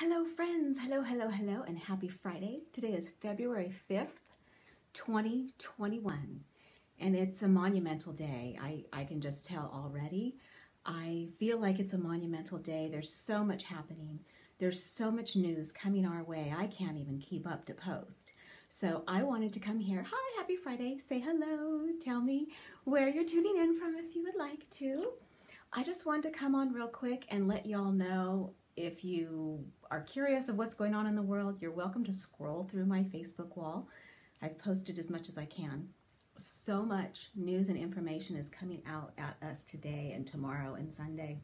Hello, friends. Hello, hello, hello, and happy Friday. Today is February 5th, 2021, and it's a monumental day. I, I can just tell already. I feel like it's a monumental day. There's so much happening. There's so much news coming our way. I can't even keep up to post. So I wanted to come here. Hi, happy Friday. Say hello. Tell me where you're tuning in from if you would like to. I just wanted to come on real quick and let y'all know if you are curious of what's going on in the world, you're welcome to scroll through my Facebook wall. I've posted as much as I can. So much news and information is coming out at us today and tomorrow and Sunday.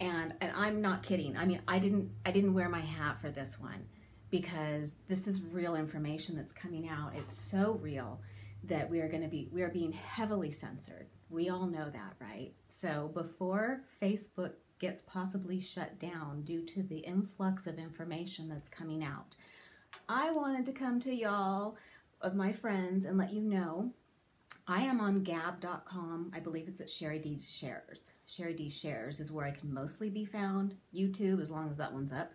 And and I'm not kidding. I mean, I didn't I didn't wear my hat for this one because this is real information that's coming out. It's so real that we are going to be we are being heavily censored. We all know that, right? So before Facebook gets possibly shut down due to the influx of information that's coming out. I wanted to come to y'all of my friends and let you know I am on gab.com. I believe it's at Sherry D Shares. Sherry D Shares is where I can mostly be found. YouTube, as long as that one's up.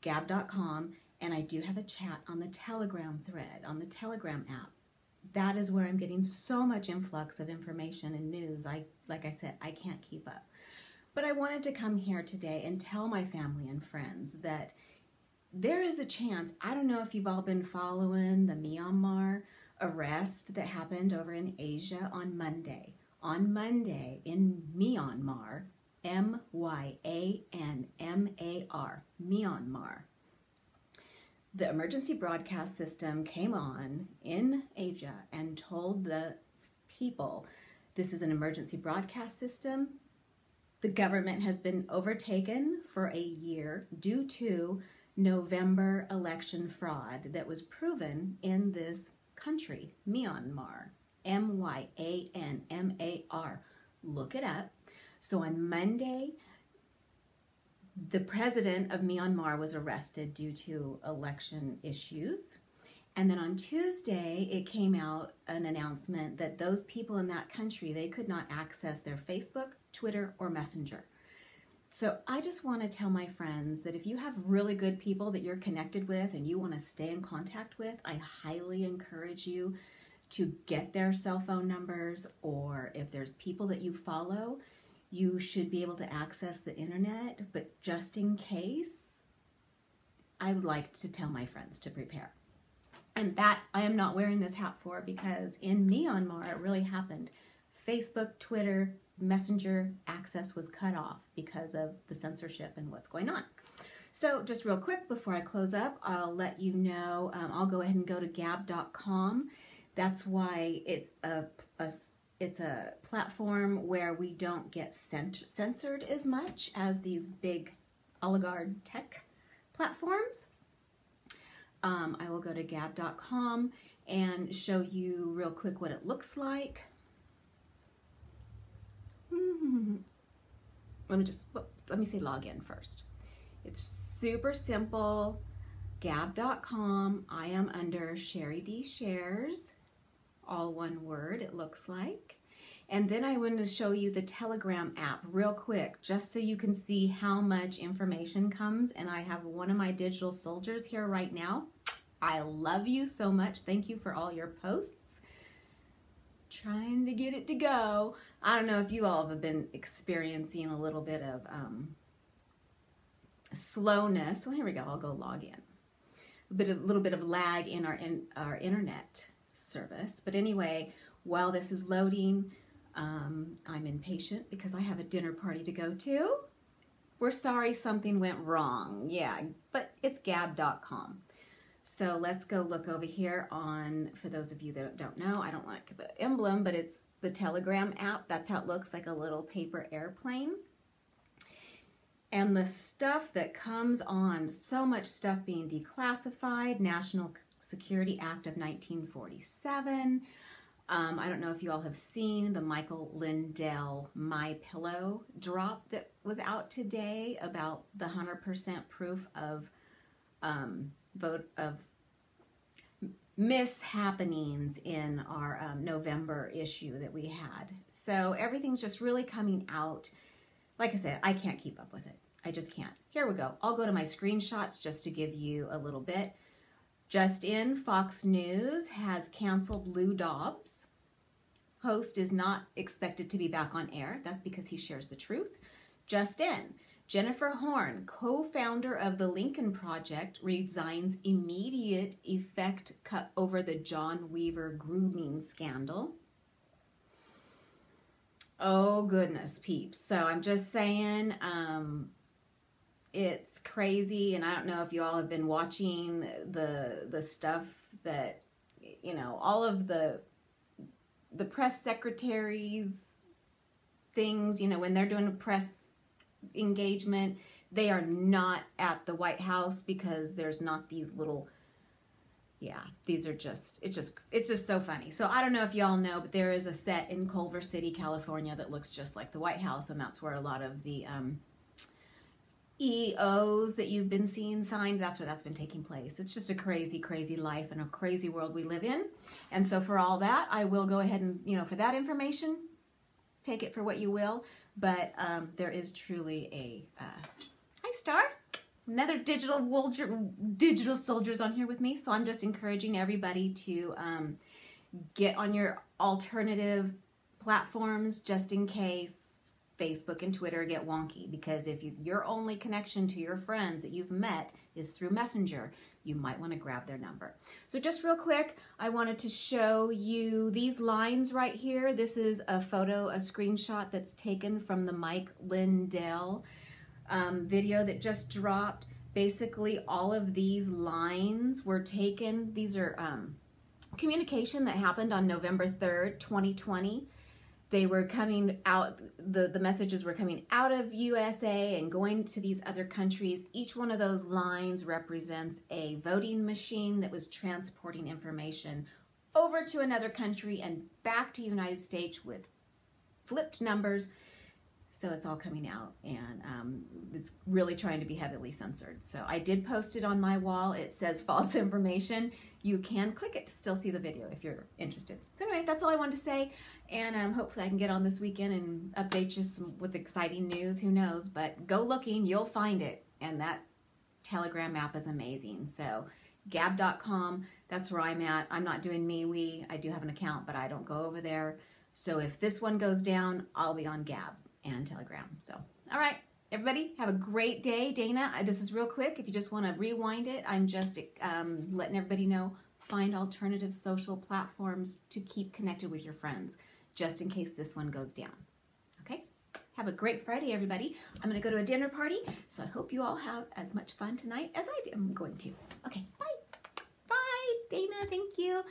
Gab.com. And I do have a chat on the Telegram thread, on the Telegram app. That is where I'm getting so much influx of information and news. I, like I said, I can't keep up. But I wanted to come here today and tell my family and friends that there is a chance. I don't know if you've all been following the Myanmar arrest that happened over in Asia on Monday. On Monday in Myanmar, M Y A N M A R, Myanmar. The emergency broadcast system came on in Asia and told the people this is an emergency broadcast system. The government has been overtaken for a year due to November election fraud that was proven in this country, Myanmar. M Y A N M A R. Look it up. So on Monday, the president of Myanmar was arrested due to election issues. And then on Tuesday, it came out an announcement that those people in that country, they could not access their Facebook, Twitter, or Messenger. So I just want to tell my friends that if you have really good people that you're connected with and you want to stay in contact with, I highly encourage you to get their cell phone numbers or if there's people that you follow, you should be able to access the internet, but just in case, I would like to tell my friends to prepare. And that I am not wearing this hat for because in Myanmar it really happened. Facebook, Twitter, Messenger access was cut off because of the censorship and what's going on. So just real quick before I close up, I'll let you know, um, I'll go ahead and go to gab.com. That's why it's a, a, it's a platform where we don't get cent censored as much as these big oligarch tech platforms. Um, I will go to gab.com and show you real quick what it looks like. Let me just, let me say login first. It's super simple. Gab.com. I am under Sherry D Shares, all one word, it looks like. And then I want to show you the Telegram app real quick, just so you can see how much information comes. And I have one of my digital soldiers here right now. I love you so much. Thank you for all your posts. Trying to get it to go. I don't know if you all have been experiencing a little bit of um, slowness. So here we go. I'll go log in. A bit, of, a little bit of lag in our in our internet service. But anyway, while this is loading, um, I'm impatient because I have a dinner party to go to. We're sorry something went wrong. Yeah, but it's gab.com. So let's go look over here on, for those of you that don't know, I don't like the emblem, but it's the Telegram app. That's how it looks like a little paper airplane. And the stuff that comes on, so much stuff being declassified, National Security Act of 1947. Um, I don't know if you all have seen the Michael Lindell My Pillow drop that was out today about the 100% proof of um, vote of mishappenings in our um, November issue that we had. So everything's just really coming out. Like I said, I can't keep up with it. I just can't. Here we go. I'll go to my screenshots just to give you a little bit. Just in, Fox News has canceled Lou Dobbs. Host is not expected to be back on air. That's because he shares the truth. Just in, Jennifer Horn, co founder of the Lincoln Project, resigns immediate effect cut over the John Weaver grooming scandal. Oh, goodness, peeps. So I'm just saying, um, it's crazy and i don't know if you all have been watching the the stuff that you know all of the the press secretaries things you know when they're doing a press engagement they are not at the white house because there's not these little yeah these are just it just it's just so funny. So i don't know if y'all know but there is a set in culver city california that looks just like the white house and that's where a lot of the um, EOs that you've been seeing signed, that's where that's been taking place. It's just a crazy, crazy life and a crazy world we live in. And so for all that, I will go ahead and, you know, for that information, take it for what you will. But um, there is truly a, uh, hi Star, another digital digital soldiers on here with me. So I'm just encouraging everybody to um, get on your alternative platforms just in case Facebook and Twitter get wonky because if you, your only connection to your friends that you've met is through Messenger, you might want to grab their number. So just real quick, I wanted to show you these lines right here. This is a photo, a screenshot that's taken from the Mike Lindell um, video that just dropped. Basically, all of these lines were taken. These are um, communication that happened on November 3rd, 2020 they were coming out the, the messages were coming out of usa and going to these other countries. Each one of those lines represents a voting machine that was transporting information over to another country and back to united states with flipped numbers so it's all coming out and um, it's really trying to be heavily censored. So i did post it on my wall. It says false information. You can click it to still see the video if you're interested. So anyway that's all i wanted to say and um, hopefully i can get on this weekend and update you some, with exciting news. Who knows? But go looking. You'll find it. And that telegram app is amazing. So gab.com that's where i'm at. I'm not doing MeWe. I do have an account but i don't go over there. So if this one goes down i'll be on gab and Telegram. So, all right, everybody, have a great day. Dana, this is real quick. If you just want to rewind it, I'm just um, letting everybody know find alternative social platforms to keep connected with your friends, just in case this one goes down. Okay? Have a great Friday, everybody. I'm going to go to a dinner party, so I hope you all have as much fun tonight as I am going to. Okay, bye. Bye, Dana. Thank you.